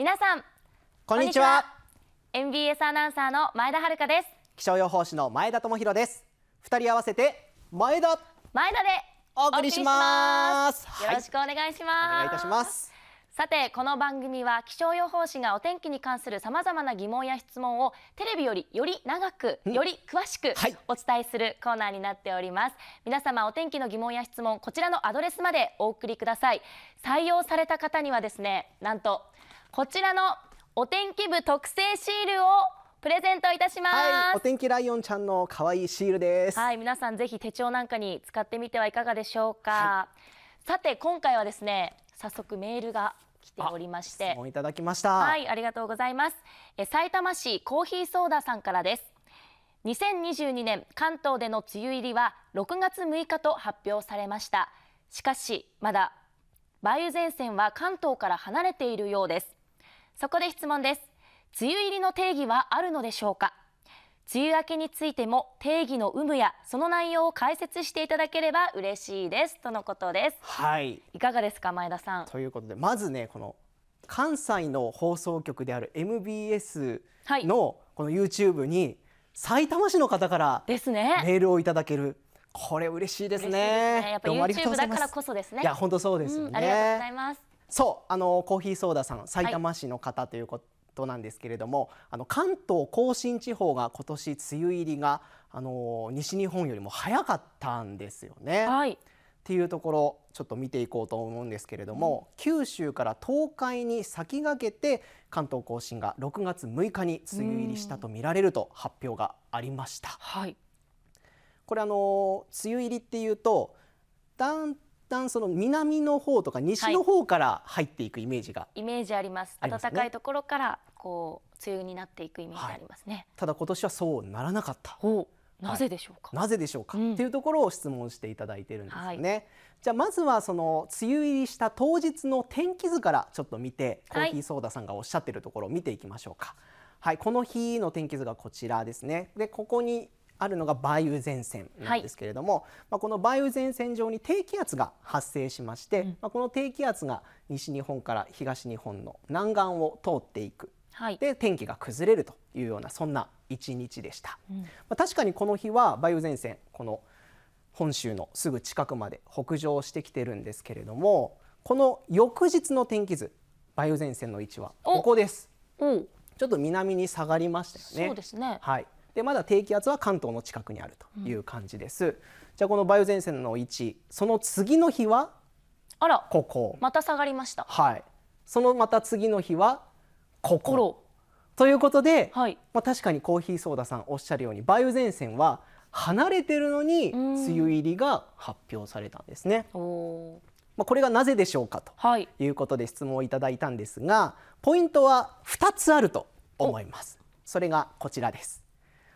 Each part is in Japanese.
皆さんこんにちは。MBS アナウンサーの前田遥です。気象予報士の前田智博です。二人合わせて前田。前田でお送りします。よろしくお願いします、はい、お願いいたします。さてこの番組は気象予報士がお天気に関するさまざまな疑問や質問をテレビよりより長くより詳しくお伝えするコーナーになっております、はい、皆様お天気の疑問や質問こちらのアドレスまでお送りください。採用された方にはですねなんとこちらのお天気部特製シールをプレゼントいたします、はい、お天気ライオンちゃんの可愛いシールです。はい皆さんぜひ手帳なんかに使ってみてはいかがでしょうか、はい、さて今回はですね早速メールが来ておりまして。いただきました。はいありがとうございます。え埼玉市コーヒーソーダさんからです。2022年関東での梅雨入りは6月6日と発表されました。しかしまだ梅雨前線は関東から離れているようですそこで質問です。梅雨入りの定義はあるのでしょうか？梅雨明けについても定義の有無やその内容を解説していただければ嬉しいです。とのことです。はい。いかがですか前田さん？ということでまずねこの関西の放送局である MBS のこの YouTube に埼玉市の方からメールをいただける。これ嬉しいですね。ね。やっぱ YouTube だからこそですね。いや本当そうですよね、うん、ありがとうございます。そうあのコーヒーソーダさん埼玉市の方ということ。はいなんですけれどもあの関東甲信地方が今年梅雨入りがあの西日本よりも早かったんですよね。はい、っていうところちょっと見ていこうと思うんですけれども、うん、九州から東海に先駆けて関東甲信が6月6日に梅雨入りしたと見られると発表がありました。はいこれあの梅雨入りっていうとだんだんその南の方とか西の方から入っていくイメージが、はい、イメージあります。暖かいところからこう梅雨になっていくイメージありますね。はい、ただ今年はそうならなかった。なぜでしょうか、はい、なぜでしょうか、うん、っていうところを質問していただいてるんですよね、はい、じゃあまずはその梅雨入りした当日の天気図からちょっと見てコーヒーソーダさんがおっしゃってるところを見ていきましょうか。はい、この日の天気図がこちらですね。でここにあるのが梅雨前線なんですけれども、はい、まあ、この梅雨前線上に低気圧が発生しまして、うん、まあ、この低気圧が西日本から東日本の南岸を通っていく、はい、で天気が崩れるというようなそんな一日でした、うん、まあ、確かにこの日は梅雨前線この本州のすぐ近くまで北上してきてるんですけれどもこの翌日の天気図梅雨前線の位置はここです。ちょっと南に下がりましたよね。そうですね。はい。でまだ低気圧は関東の近くにあるという感じです、うん、じゃあこの梅雨前線の位置その次の日は？あらここ。また下がりました。はい。そのまた次の日は？ここ。ということで、はい、まあ、確かにコーヒーソーダさんおっしゃるように梅雨前線は離れてるのに梅雨入りが発表されたんですね。まあ、これがなぜでしょうかとい。うことで質問をいただいたんですが、ポイントは2つあると思います。それがこちらです。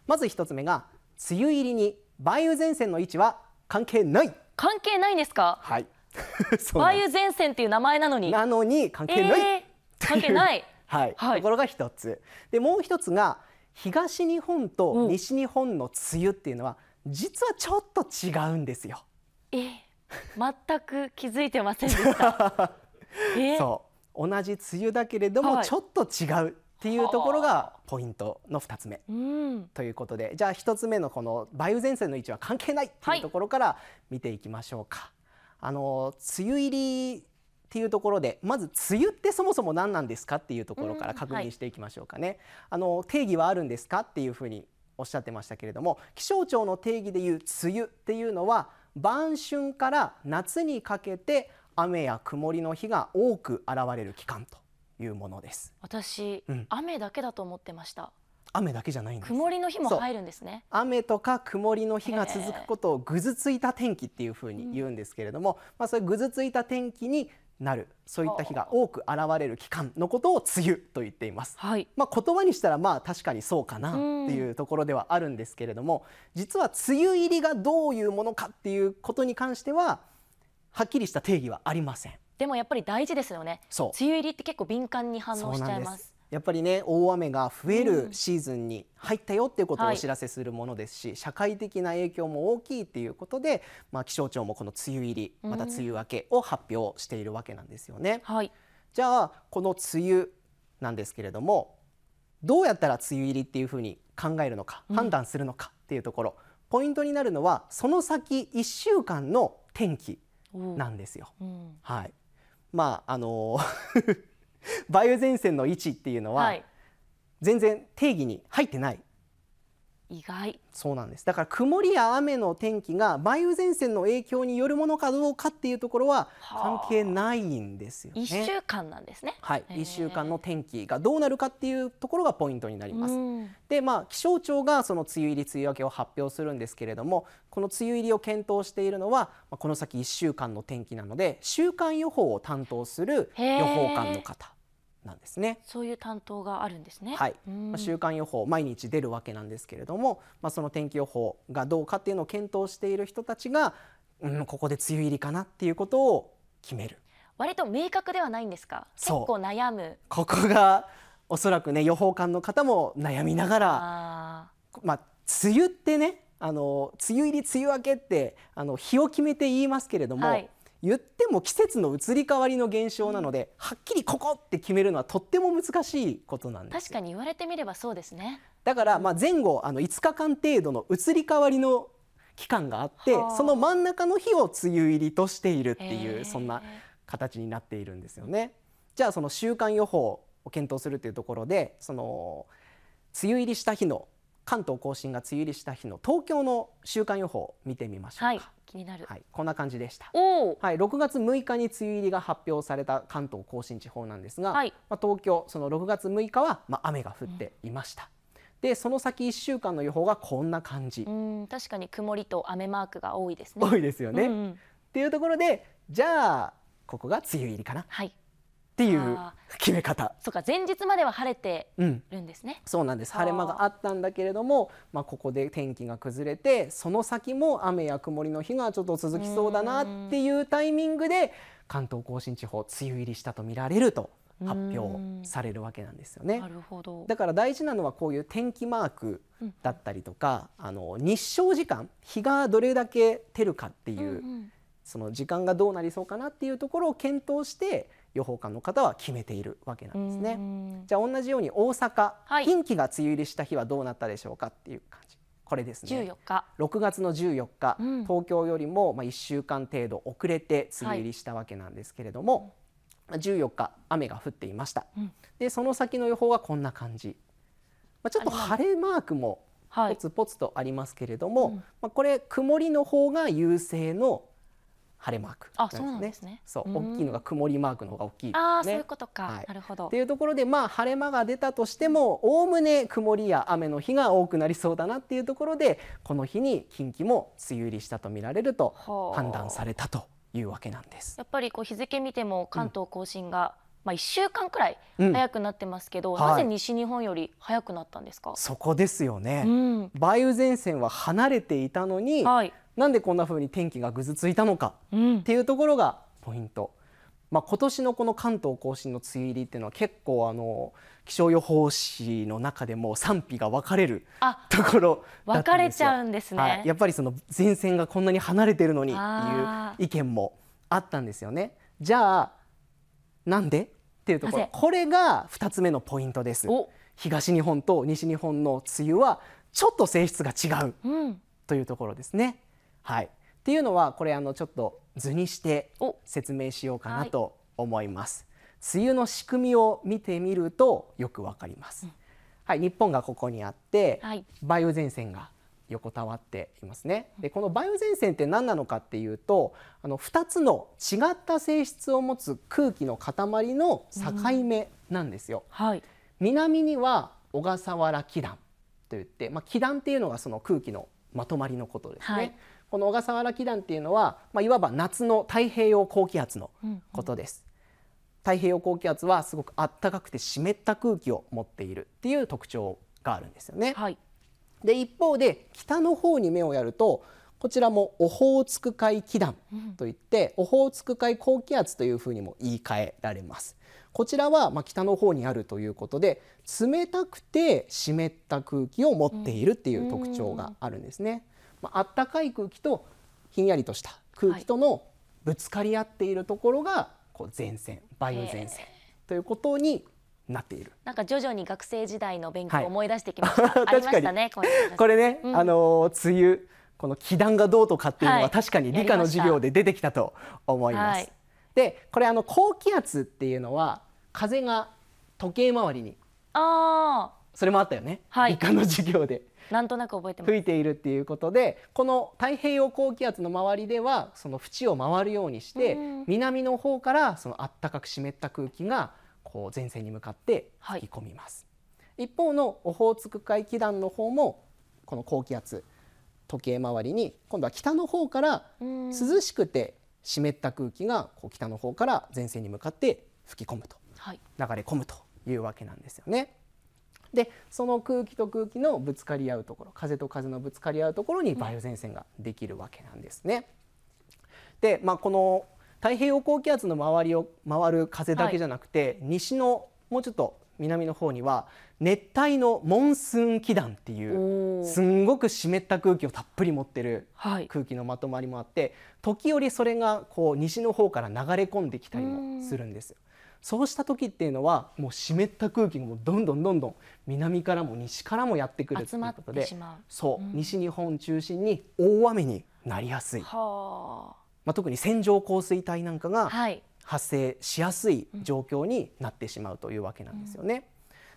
まず一つ目が梅雨入りに梅雨前線の位置は関係ない。関係ないんですか？はい。梅雨前線っていう名前なのに。なのに関係ない、えー、関係ない。はい、はい、ところが一つ。でもう一つが東日本と西日本の梅雨っていうのは実はちょっと違うんですよ。えー、全く気づいてませんでした、えー、そう。同じ梅雨だけれどもちょっと違うっていうところがポイントの2つ目、うん、ということでじゃあ1つ目のこの梅雨前線の位置は関係ないっていうところから見ていきましょうか。はい、あの梅雨入りっていうところでまず梅雨ってそもそも何なんですかっていうところから確認していきましょうかね。うんはい、あの定義はあるんですかっていうふうにおっしゃってましたけれども気象庁の定義でいう梅雨っていうのは晩春から夏にかけて雨や曇りの日が多く現れる期間というものです。私、うん、雨だけだと思ってました。雨だけじゃないんです。曇りの日も入るんですね。雨とか曇りの日が続くことをぐずついた天気っていうふうに言うんですけれども、うん、まあそういうぐずついた天気になる。そういった日が多く現れる期間のことを梅雨と言っています、はい、まあ言葉にしたらまあ確かにそうかなっていうところではあるんですけれども実は梅雨入りがどういうものかっていうことに関してははっきりした定義はありませんでもやっぱり大事ですよね。梅雨入りって結構敏感に反応しちゃいます。やっぱりね大雨が増えるシーズンに入ったよっていうことをお知らせするものですし、はい、社会的な影響も大きいっていうことで、まあ、気象庁もこの梅雨入りまた梅雨明けを発表しているわけなんですよね。はい、じゃあこの梅雨なんですけれどもどうやったら梅雨入りっていうふうに考えるのか判断するのかっていうところ、うん、ポイントになるのはその先1週間の天気なんですよ。うん、はい、まああの 梅雨前線の位置っていうのは、全然定義に入ってない意外そうなんですだから曇りや雨の天気が梅雨前線の影響によるものかどうかっていうところは関係ないんですよね。1週間なんですね。はい、1週間の天気がどうなるかっていうところがポイントになります。で、まあ気象庁がその梅雨入り梅雨明けを発表するんですけれども、この梅雨入りを検討しているのはこの先1週間の天気なので、週間予報を担当する予報官の方。なんですね。そういう担当があるんですね。はい。まあ、週間予報毎日出るわけなんですけれども、まあその天気予報がどうかっていうのを検討している人たちが、うん、ここで梅雨入りかなっていうことを決める。割と明確ではないんですか？結構悩む。ここがおそらくね予報官の方も悩みながら、まあ梅雨ってね。あの梅雨入り梅雨明けってあの日を決めて言いますけれども、はい、言っても季節の移り変わりの現象なので、はっきりここって決めるのはとっても難しいことなんです確かに言われてみればそうですね。だからまあ前後あの5日間程度の移り変わりの期間があってその真ん中の日を梅雨入りとしているっていうそんな形になっているんですよね。じゃあその週間予報を検討するというところでその梅雨入りした日の関東甲信が梅雨入りした日の東京の週間予報を見てみましょうか。はい気になる、はい、こんな感じでした。はい、6月6日に梅雨入りが発表された関東甲信地方なんですが、はい、まあ、東京その6月6日はまあ雨が降っていました。うん、でその先1週間の予報がこんな感じ。うん確かに曇りと雨マークが多いですね。多いですよね、うんうん、っていうところでじゃあここが梅雨入りかな、はい、っていう決め方。そうか前日までは晴れてるんですね、うん、そうなんです。晴れ間があったんだけれども、まあ、ここで天気が崩れてその先も雨や曇りの日がちょっと続きそうだなっていうタイミングで関東甲信地方梅雨入りしたと見られると発表されるわけなんですよね。なるほど。だから大事なのはこういう天気マークだったりとか、うん、あの日照時間日がどれだけ照るかっていう、うんうん、その時間がどうなりそうかなっていうところを検討して予報官の方は決めているわけなんですね。じゃあ同じように大阪、はい、近畿が梅雨入りした日はどうなったでしょうかっていう感じ。これですね。14日。6月の14日、うん、東京よりもまあ1週間程度遅れて梅雨入りしたわけなんですけれども、はい、14日雨が降っていました。うん、でその先の予報はこんな感じ。まあちょっと晴れマークもポツポツとありますけれども、はいうん、まあこれ曇りの方が優勢の晴れマークあそうなんですね。そう大きいのが曇りマークの方が大きい、ね、あそういうことか、はい、なるほど。っていうところでまあ晴れ間が出たとしてもおおむね曇りや雨の日が多くなりそうだなっていうところでこの日に近畿も梅雨入りしたと見られると判断されたというわけなんです。やっぱりこう日付見ても関東甲信が、うん。まあ、1週間くらい早くなってますけど、うん、なぜ西日本より早くなったんですか、そこですよね、うん、梅雨前線は離れていたのに、はい、なんでこんな風に天気がぐずついたのかっていうところがポイント。まあ、今年のこの関東甲信の梅雨入りっていうのは結構あの気象予報士の中でも賛否が分かれるところ分かれちゃうんですね、はい、やっぱりその前線がこんなに離れてるのにっていう意見もあったんですよね。じゃあなんでっていうところ。これが2つ目のポイントです。東日本と西日本の梅雨はちょっと性質が違う、うん、というところですね。はい、っていうのはこれあのちょっと図にして説明しようかなと思います。はい、梅雨の仕組みを見てみるとよくわかります。うん、はい、日本がここにあって、はい、梅雨前線が横たわっていますね。でこの梅雨前線って何なのかっていうとあの2つの違った性質を持つ空気の塊の境目なんですよ。うんはい、南には小笠原気団といって、まあ、気団っていうのがその空気のまとまりのことですね。はいこの小笠原気団っていうのは、まあ、いわば夏の太平洋高気圧のことです。うんうん、太平洋高気圧はすごく暖かくて湿った空気を持っているっていう特徴があるんですよね。はい、で一方で北の方に目をやるとこちらもオホーツク海気団といって、うん、オホーツク海高気圧というふうにも言い換えられます。こちらはま北の方にあるということで冷たくて湿った空気を持っているっていう特徴があるんですね。まあったかい空気とひんやりとした空気とのぶつかり合っているところがこう前線梅雨前線ということになっている。なんか徐々に学生時代の勉強を思い出してきました。はい、ありましたね。これね、うん、あの梅雨この気団がどうとかっていうのは確かに理科の授業で出てきたと思います。はい、で、これあの高気圧っていうのは風が時計回りにあそれもあったよね、はい、理科の授業で。なんとなく覚えてます。吹いているっていうことでこの太平洋高気圧の周りではその縁を回るようにして、南の方からその暖かく湿った空気がこう前線に向かって吹き込みます、はい、一方のオホーツク海気団の方もこの高気圧時計回りに今度は北の方から涼しくて湿った空気がこう北の方から前線に向かって吹き込むと、はい、流れ込むというわけなんですよね。でその空気と空気のぶつかり合うところ風と風のぶつかり合うところに梅雨前線ができるわけなんですね。で、まあ、この太平洋高気圧の周りを回る風だけじゃなくて、はい、西のもうちょっと南の方には熱帯のモンスーン気団っていうすんごく湿った空気をたっぷり持ってる空気のまとまりもあって、はい、時折それがこう西の方から流れ込んできたりもするんですよ。そうした時っていうのはもう湿った空気がもうどんどんどんどん南からも西からもやってくるということでそう、うん、西日本中心に大雨になりやすい、まあ、特に線状降水帯なんかが発生しやすい状況になってしまうというわけなんですよね。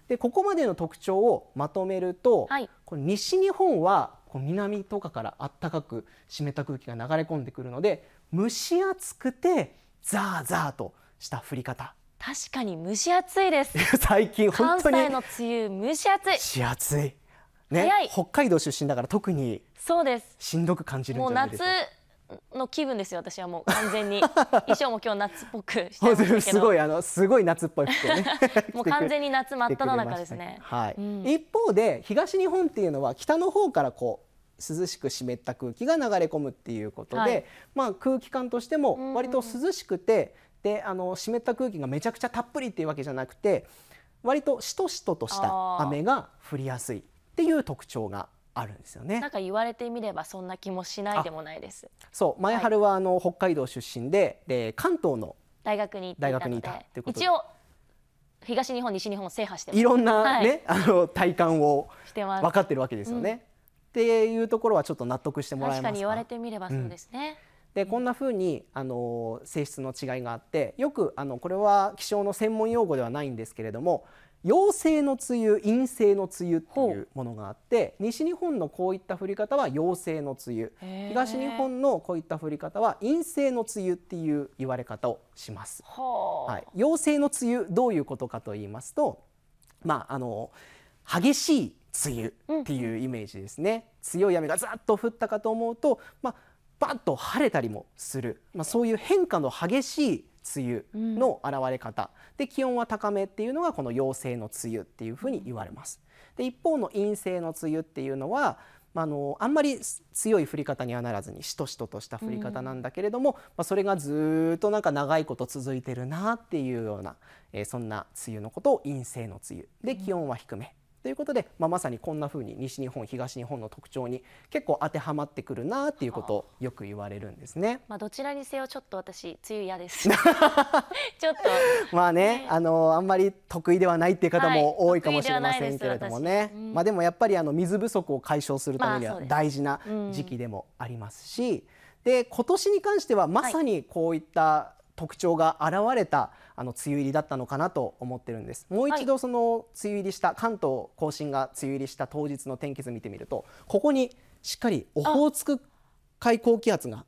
でここまでの特徴をまとめると、はい、この西日本はこう南とかから暖かく湿った空気が流れ込んでくるので蒸し暑くてザーザーとした降り方確かに蒸し暑いです。最近本当に。関西の梅雨蒸し暑い。蒸し暑い。ね北海道出身だから特にそうです。しんどく感じるんじゃないですか。の気分ですよ私はもう完全に。衣装も今日夏っぽくしてますけど。すごいあのすごい夏っぽい服ね。もう完全に夏真っ只中ですね。はい、うん、一方で東日本っていうのは北の方からこう涼しく湿った空気が流れ込むっていうことで、はい、まあ空気感としても割と涼しくて、であの湿った空気がめちゃくちゃたっぷりっていうわけじゃなくて割としとしととした雨が降りやすいっていう特徴があるんですよね。なんか言われてみればそんな気もしないでもないです。そう前春はあの、北海道出身でで関東の大学に大学にいたってこと一応東日本西日本制覇していろんなね、はい、あの体感を分かってるわけですよね。うん、っていうところはちょっと納得してもらえますか？確かに言われてみればそうですね。うんでこんな風にあの性質の違いがあってよくあのこれは気象の専門用語ではないんですけれども陽性の梅雨陰性の梅雨っていうものがあって西日本のこういった降り方は陽性の梅雨。東日本のこういった降り方は陰性の梅雨っていう言われ方をします。はい、陽性の梅雨どういうことかと言いますと、まああの激しい梅雨っていうイメージですね、うん、強い雨がざっと降ったかと思うと、まあ、バッと晴れたりもする、まあ、そういう変化の激しい梅雨の現れ方、うん、で気温は高めっていうのがこの陽性の梅雨っていうふうに言われます。で一方の陰性の梅雨っていうのはまあ、のあんまり強い降り方にはならずにしとしととした降り方なんだけれども、うん、まあ、それがずっとなんか長いこと続いてるなっていうような、えー、そんな梅雨のことを陰性の梅雨。で気温は低め、ということで、まあ、まさにこんな風に西日本東日本の特徴に結構当てはまってくるなっていうことをよく言われるんですね。まあどちらにせよちょっと私梅雨嫌です。ちょっと。まあね、ね、あのあんまり得意ではないっていう方も多いかもしれませんけれどもね。はいうん、まあでもやっぱりあの水不足を解消するためには大事な時期でもありますし、で今年に関してはまさにこういった特徴が現れたあの梅雨入りだったのかなと思ってるんです。もう一度その梅雨入りした、はい、関東甲信が梅雨入りした当日の天気図見てみるとここにしっかりオホーツク海高気圧が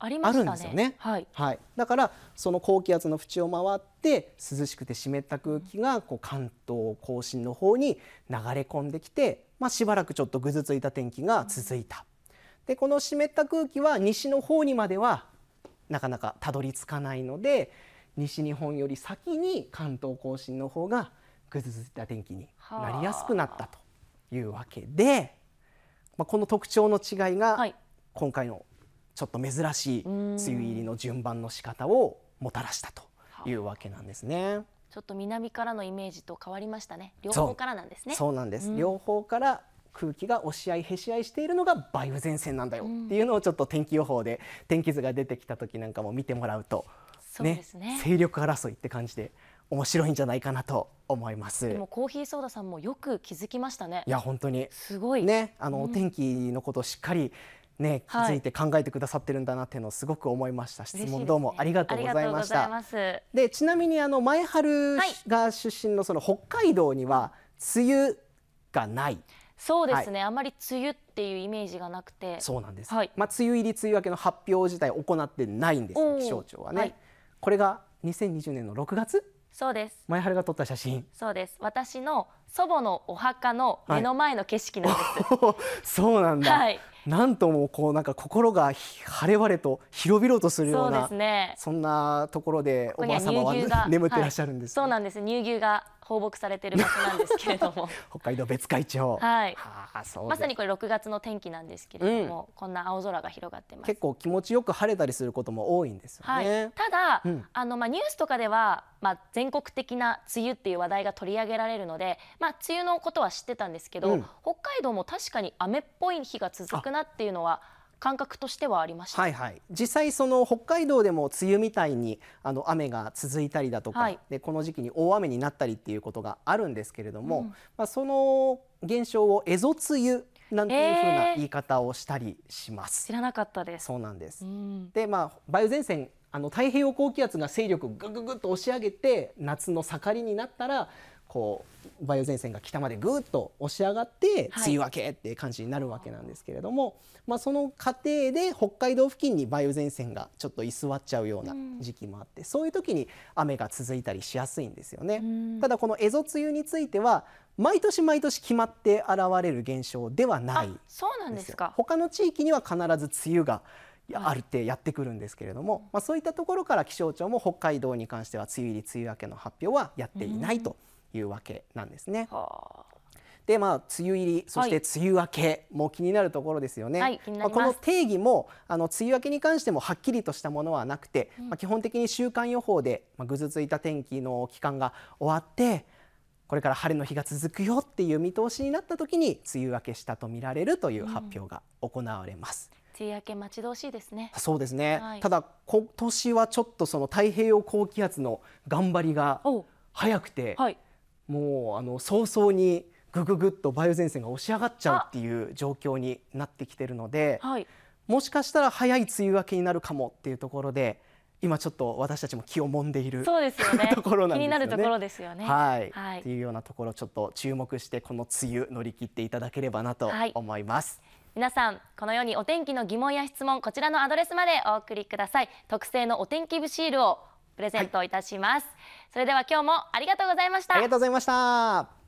あるんですよね、ね、はい、はい、だからその高気圧の縁を回って涼しくて湿った空気がこう関東甲信の方に流れ込んできて、まあ、しばらくちょっとぐずついた天気が続いた。でこの湿った空気は西の方にまではなかなかたどり着かないので西日本より先に関東甲信の方がぐずついた天気になりやすくなったというわけで、まあ、この特徴の違いが今回のちょっと珍しい梅雨入りの順番の仕方をもたらしたというわけなんですね。ちょっと南からのイメージと変わりましたね。両方からなんですね。そうなんです。両方から空気が押し合いへし合いしているのが梅雨前線なんだよっていうのをちょっと天気予報で天気図が出てきた時なんかも見てもらうとね、ね、勢力争いって感じで面白いんじゃないかなと思います。でもコーヒーソーダさんもよく気づきましたね。いや本当に。すごい。ねあの、うん、お天気のことをしっかりね、気づいて考えてくださってるんだなっていうのをすごく思いました。質問どうもありがとうございました。で、ね、ちなみにあの前春が出身のその北海道には梅雨がない。そうですね、はい、あまり梅雨っていうイメージがなくて。そうなんです。はい、まあ梅雨入り梅雨明けの発表自体行ってないんです気象庁はね。はい、これが2020年の6月？そうです。前春が撮った写真。そうです。私の祖母のお墓の目の前の景色なんです。はい、そうなんだ。はい。なんともこうなんか心が晴れ晴れと広々とするようなそ、ね,、んなところでおばあ様は眠ってらっしゃるんです、はい、そうなんです乳牛が放牧されている場所なんですけれども。北海道別海町。はい。まさにこれ6月の天気なんですけれども、うん、こんな青空が広がってます。結構気持ちよく晴れたりすることも多いんですよね、はい、ただ、うん、あのまあニュースとかではまあ全国的な梅雨っていう話題が取り上げられるのでまあ梅雨のことは知ってたんですけど、うん、北海道も確かに雨っぽい日が続くなっていうのは感覚としてはありました。はいはい。実際その北海道でも梅雨みたいにあの雨が続いたりだとか、はい、でこの時期に大雨になったりっていうことがあるんですけれども、うん、まあその現象をエゾ梅雨なんていうふうな言い方をしたりします。知らなかったです。そうなんです。うん、でまあ梅雨前線あの太平洋高気圧が勢力ぐぐぐっと押し上げて夏の盛りになったらこう梅雨前線が北までぐっと押し上がって梅雨明けっていう感じになるわけなんですけれども、はい、まあ、その過程で北海道付近に梅雨前線がちょっと居座っちゃうような時期もあって、うん、そういう時に雨が続いたりしやすいんですよね。ただこの蝦夷梅雨については毎年毎年決まって現れる現象ではないそうなんですか。他の地域には必ず梅雨があるってやってくるんですけれども、まあ、そういったところから気象庁も北海道に関しては梅雨入り梅雨明けの発表はやっていないと。うんいうわけなんですね。でまあ梅雨入りそして梅雨明けも気になるところですよね。はい、まあ、この定義もあの梅雨明けに関してもはっきりとしたものはなくて、うん、まあ、基本的に週間予報で、まあ、ぐずついた天気の期間が終わってこれから晴れの日が続くよっていう見通しになった時に梅雨明けしたと見られるという発表が行われます。うん、梅雨明け待ち遠しいですね。そうですね。はい、ただ今年はちょっとその太平洋高気圧の頑張りが早くて。はいもうあの早々にぐぐぐっと梅雨前線が押し上がっちゃうっていう状況になってきてるので、はい、もしかしたら早い梅雨明けになるかもっていうところで今ちょっと私たちも気をもんでいるそうですよ、ね、ところなんですよね。気になるところですよね。はい、はい、っていうようなところちょっと注目してこの梅雨乗り切っていただければなと思います。はい皆さんこのようにお天気の疑問や質問こちらのアドレスまでお送りください特製のお天気部シールをプレゼントいたします、はい、それでは今日もありがとうございました。ありがとうございました